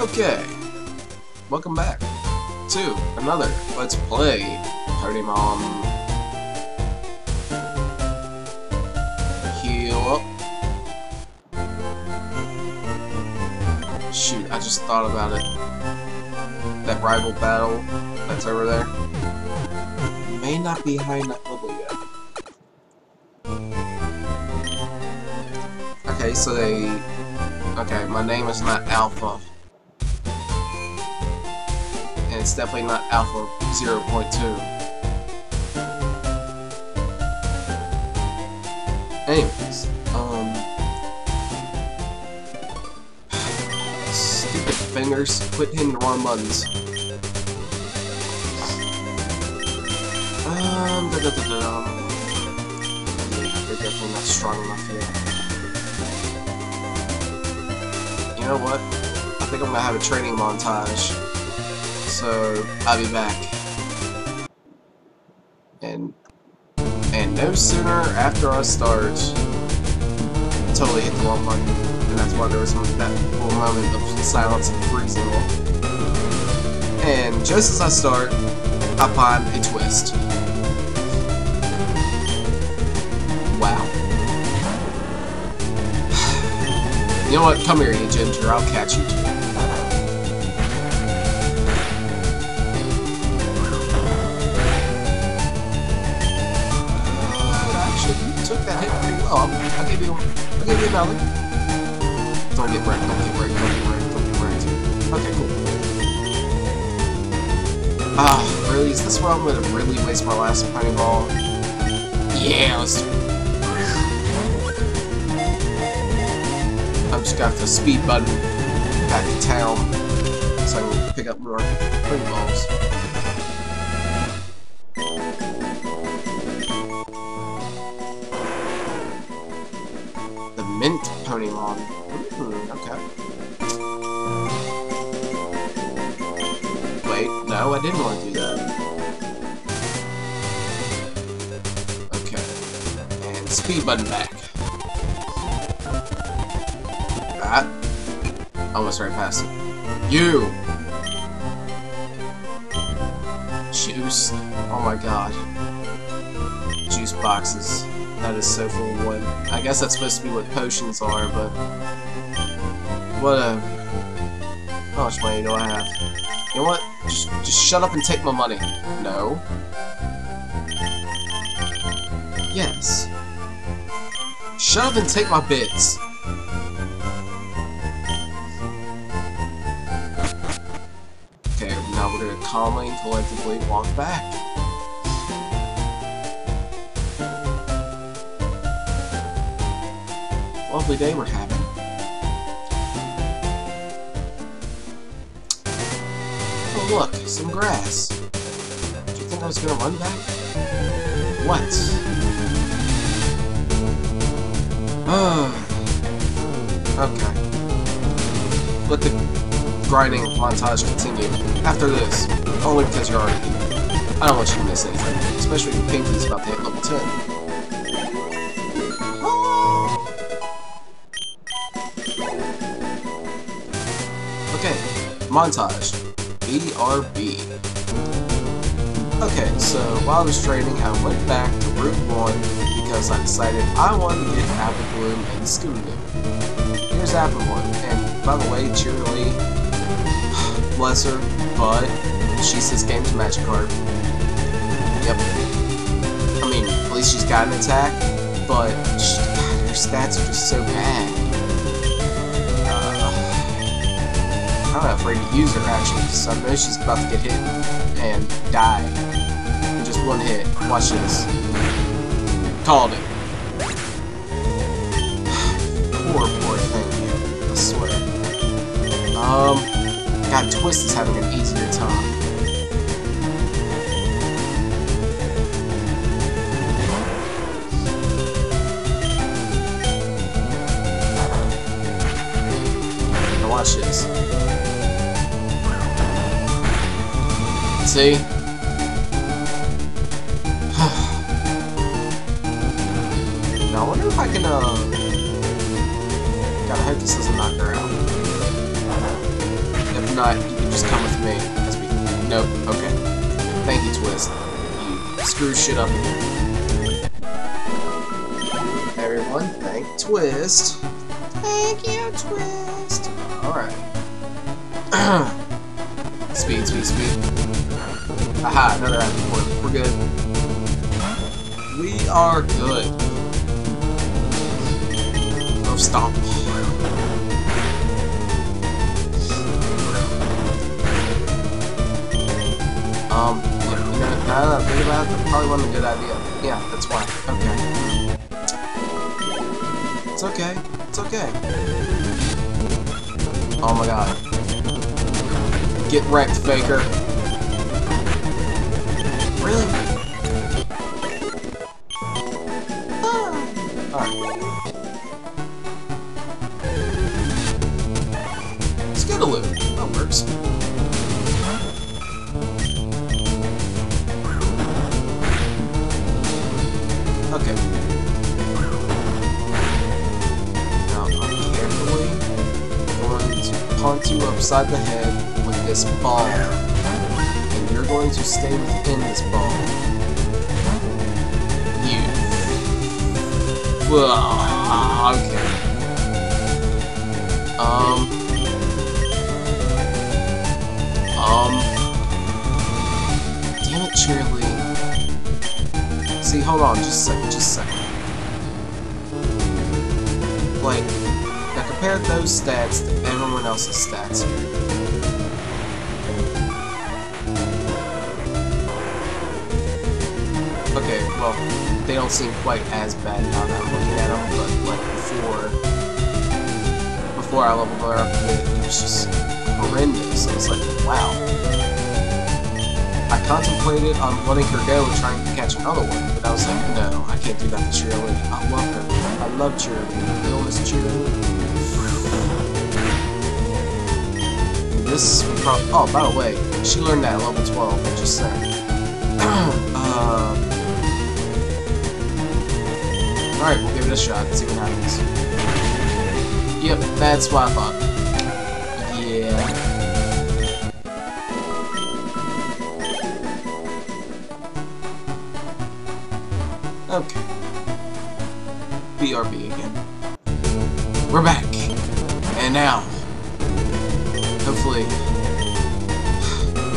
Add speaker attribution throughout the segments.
Speaker 1: Okay, welcome back to another Let's Play Ponymon. Heal up. Shoot, I just thought about it. That rival battle that's over there may not be high enough level yet. Okay, so they... Okay, my name is not Alpha. And it's definitely not Alpha 0.2. Anyways, um... Stupid fingers, quit hitting the wrong buttons. Um, da da da da. They're definitely not strong enough yet. You know what? I think I'm gonna have a training montage. So I'll be back. And and no sooner after I start, I totally hit the wrong button, and that's why there was that moment of silence and freezing. And just as I start, I find a twist. Wow. You know what? Come here, you ginger. I'll catch you. Pretty well. I'll give you. I'll give you another. Don't get wrecked. Don't get wrecked. Don't get wrecked. Don't get wrecked. Okay, cool. Ah, really? Is this where I'm gonna really waste my last pony ball? Yeah, let's. I've just got the speed button back to town so I can pick up more pony balls. Mint Ponymon. Hmm, okay. Wait, no, I didn't want to do that. Okay. And speed button back. That. Almost right past it. You! Juice. Oh my god. Juice boxes. That is so of wood. I guess that's supposed to be what potions are, but... Whatever. Uh, how much money do I have? You know what? Just, just shut up and take my money. No. Yes. Shut up and take my bits. Okay, now we're gonna calmly and collectively walk back. Lovely day we're having. Oh look, some grass. Do you think I was gonna run back? What? Ah. okay. Let the grinding montage continue after this. Only because you're already here. I don't want you to miss anything, especially when Pinkie's about to hit level 10. Okay, montage. BRB. Okay, so while I was training, I went back to Route 1 because I decided I wanted to get Apple Bloom and Scooby-Doo. Here's Apple Bloom, and by the way, Cheerilee, bless her, but she says game's magic card. Yep. I mean, at least she's got an attack, but she, her stats are just so bad. I'm not afraid to use her actually, because I know she's about to get hit and die. In just one hit. Watch this. Called it. poor, poor thing, I swear. Um, God, Twist is having an easier time. Watch this. See? now I wonder if I can, uh... God, I hope this doesn't knock her out. If not, you can just come with me. As we, nope, okay. Thank you, Twist. You screw shit up again. Everyone, thank Twist. Thank you, Twist. Alright. speed, speed, speed. Aha, another happy point. We're good. We are good. Oh, stop. Um, yeah, you now that I think about it, that probably wasn't a good idea. Yeah, that's why. Okay. It's okay. It's okay. Oh my god. Get wrecked, Faker. That works. Okay. Now, I'm carefully going to punch you upside the head with this ball. Going to stay within this ball. You. Whoa. Okay. Um. Um. Damn it, Cheerilee. See, hold on, just a second, just a second. Like, now compare those stats to everyone else's stats here. Okay, well, they don't seem quite as bad now that I'm looking at them, but like before, before I leveled her up it was just horrendous. I was like, wow. I contemplated on letting her go and trying to catch another one, but I was like, no, I can't do that to. I love her. I love Cheerilee. You'll miss Cheerilee. This pro- oh, by the way, she learned that at level 12, just saying. uh, A shot and see what happens. Yep, that's what I thought. Yeah. Okay. BRB again. We're back! And now, hopefully...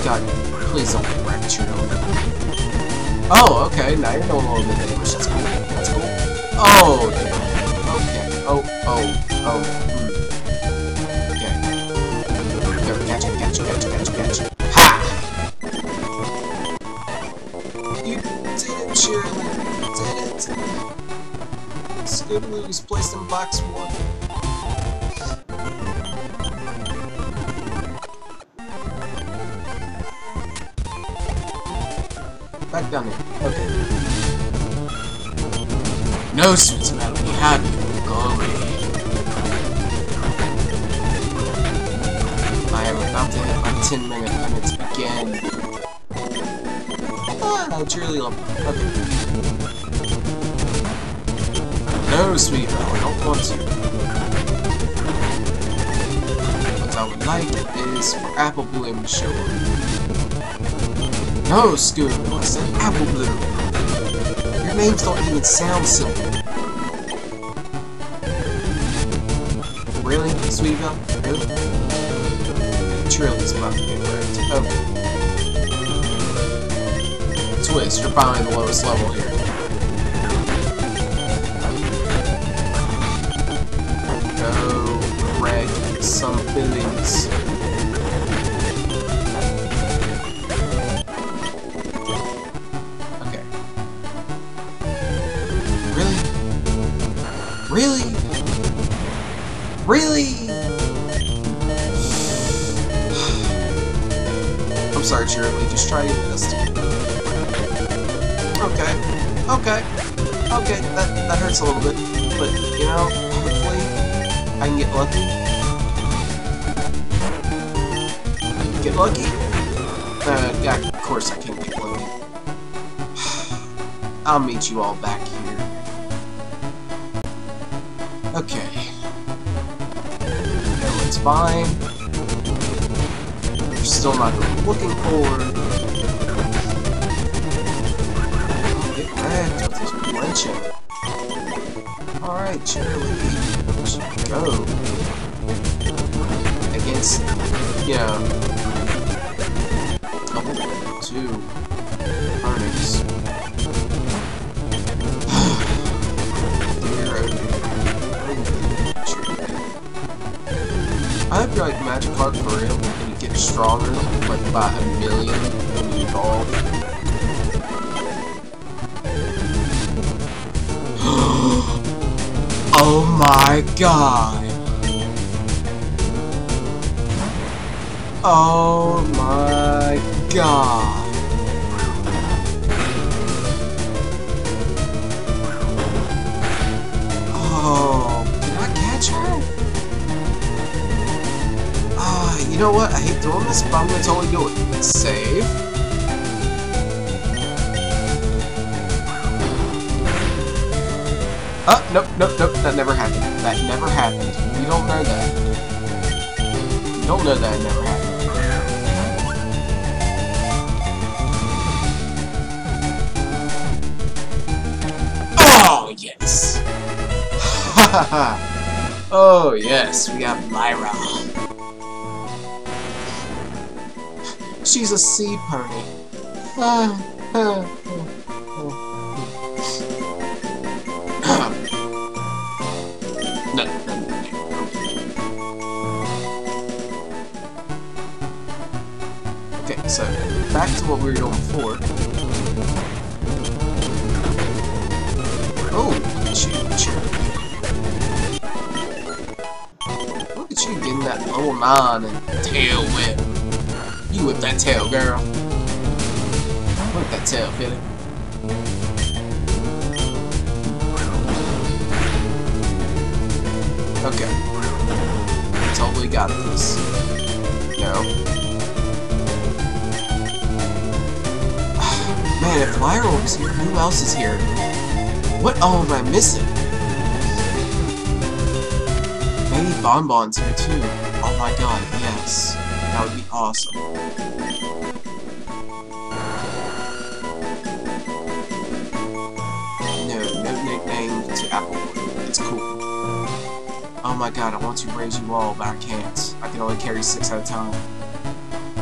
Speaker 1: God, please don't get wrecked, Cheeto. Oh, okay, now you're going a little bit damage. Oh, damn. Okay. Oh, oh, oh. Hmm. Okay. There, catch it, catch it, catch it, catch it, catch it. Ha! You did it, Shirley. You did it. Scootaloo was placed in box one. Back down here. Okay. No, sweet smell, we have you. Go away. I am about to hit my 10 minute limits again. Ah, cheerily lump. Okay. No, sweet I don't want to. What I would like is for Apple Bloom to show up. No, Scooby, I said Apple Bloom. Your names don't even sound simple. Really, Sweetie Belle? Really? About to get wrecked. Okay. Twist, you're finally the lowest level here. Go wreck some buildings. You all back here. Okay. Everyone's fine. you're still not you're looking for. Get wrecked with this wrenching. Alright, cheerlead. Go. Against, you know, couple, two, Onyx. You're like Magikarp for real, and you get stronger, like by a million when you evolve. oh my god! Oh my god! Oh, know what? I hate doing this, but I'm gonna totally do it. Let's Save. Oh, nope, nope, nope, that never happened. That never happened. You don't know that. You don't know that it never happened. Oh, yes! oh, yes, we got Lyra. She's a sea pony. no, no, no. Okay, so back to what we were doing before. Oh, at you. Look at you getting that level 9 and tail whip. You whip that tail, girl. Whip that tail, Philly. Okay. Totally got this. No. Man, if Lyra was here, who else is here? What all am I missing? Maybe Bonbon's here too. Oh my god, yes. That would be awesome. No, no nickname to Apple Bloom. It's cool. Oh my god, I want to raise you all, but I can't. I can only carry six at a time.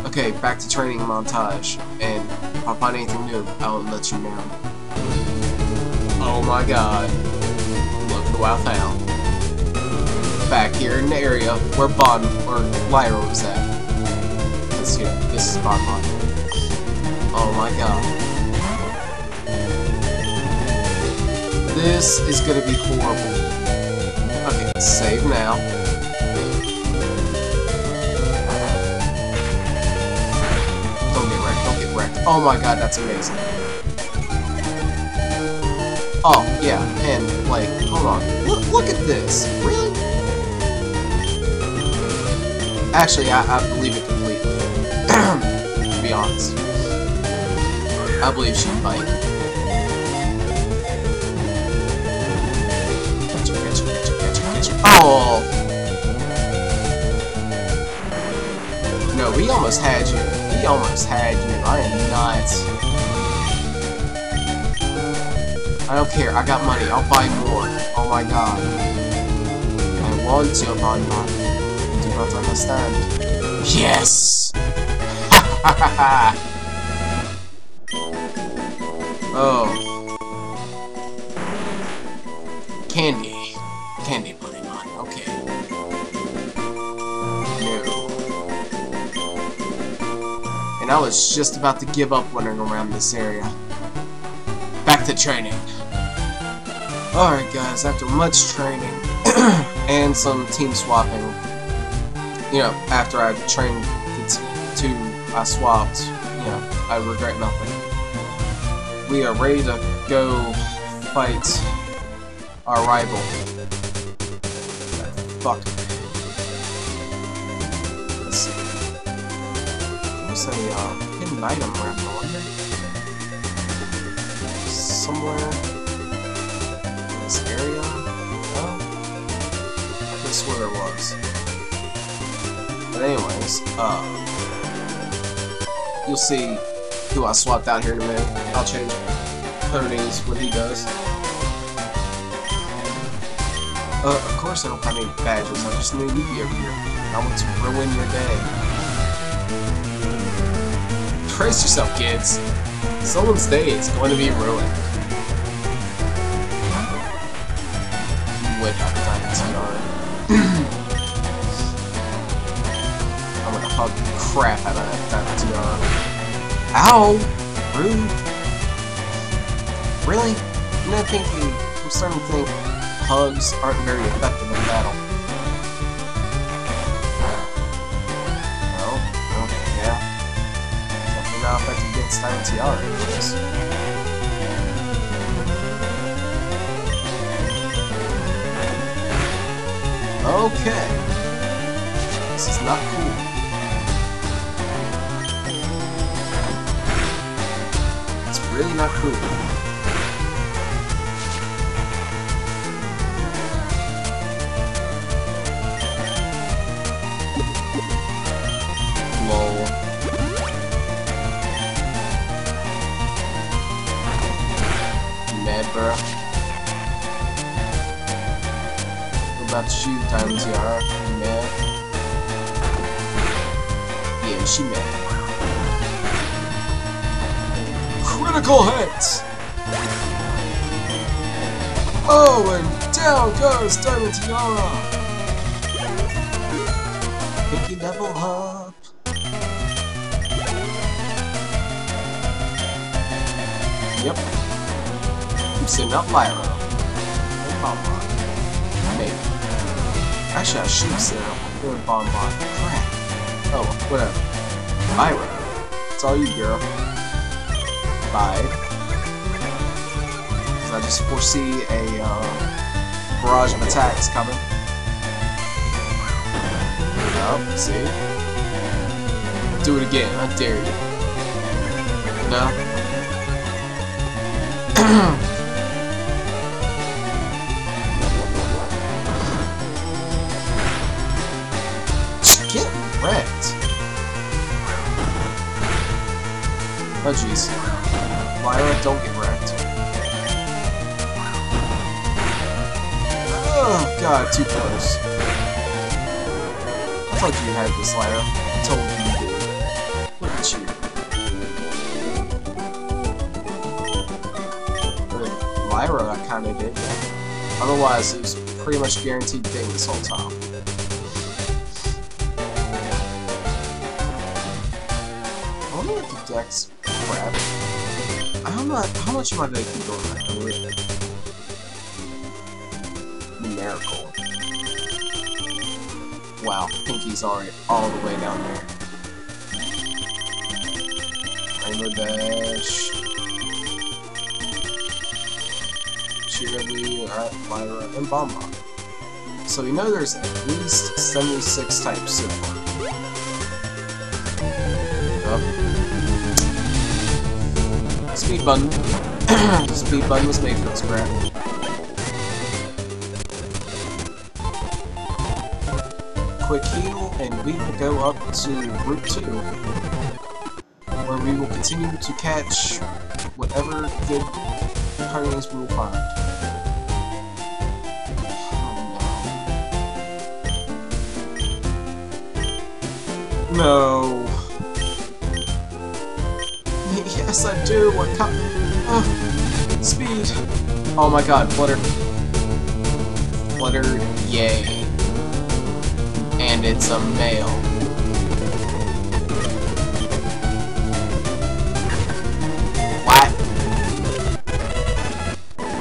Speaker 1: Okay, back to training montage. And if I find anything new, I'll let you know. Oh my god. Look who I found. Back here in the area where Bon or Lyra was at. Bon Bon. Oh my god. This is gonna be horrible. Okay, save now. Don't get wrecked, don't get wrecked. Oh my god, that's amazing. Oh, yeah, and, like, hold on. Look, look at this. Really? Actually, I, I believe it honest. I believe she'd bite. Catch her, catch her, catch her, catch her, catch her. Oh! No, we almost had you. We almost had you. I am not... I don't care. I got money. I'll buy more. Oh my god. I want to buy more. Do not understand. Yes! oh. Candy. Candy pudding on. Okay. No. And I was just about to give up running around this area. Back to training. Alright guys, after much training and some team swapping, you know, after I trained I swapped, Yeah, I regret nothing. We are ready to go fight our rival. Fuck. Let's see. There's a uh, hidden item around the wonder. Somewhere this area? No? I could swear there was. But anyways, uh... you'll see who I swapped out here in a minute. I'll change ponies what he does. Uh, of course I don't have any badges, I just knew you'd be over here. I want to ruin your day. Brace yourself, kids. Someone's day is going to be ruined. Hug the crap out of that diamond tiara. Ow! Rude. Really? You know, Pinkie, I'm starting to think hugs aren't very effective in battle. Well, okay, yeah. Definitely not effective against Diamond Tiara, anyways. Okay. This is not cool. Really not bro? We're about. You? Yeah, she mad. Critical hit! Oh, and down goes Diamond Tiara! Pinkie level up! Yep. I'm sitting up Lyra. And Bonbon. Maybe. Actually, I should sit up with Bonbon. Crap. Oh, whatever. Lyra. It's all you, girl. Because I just foresee a uh, barrage of attacks coming. Oh, see? Do it again. I dare you. No? Otherwise, it was pretty much guaranteed thing this whole time. I wonder what the deck's crap. How much, how much am I gonna keep going back? Really numerical. Wow, Pinkie's already all the way down there. Rainbow Dash. Alright, Lyra, and Bonbon. So we know there's at least 76 types so far. Up. Speed button. Speed button was made for this crap. Quick heal, and we will go up to Route 2, where we will continue to catch whatever good ponies we will find. No. Yes, I do. What kind? Oh, speed. Oh my God, Flutter. Flutter, yay. And it's a male. What?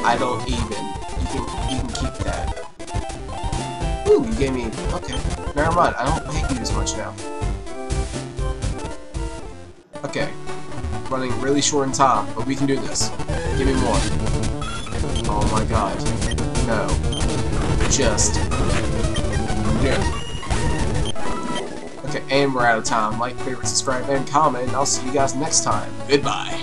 Speaker 1: I don't even. You can, you can keep that. Ooh, you gave me. Okay, never mind. I don't hate you as much now. Okay. Running really short in time, but we can do this. Give me more. Oh my god. No. Just. No. Okay, and we're out of time. Like, favorite, subscribe, and comment, I'll see you guys next time. Goodbye.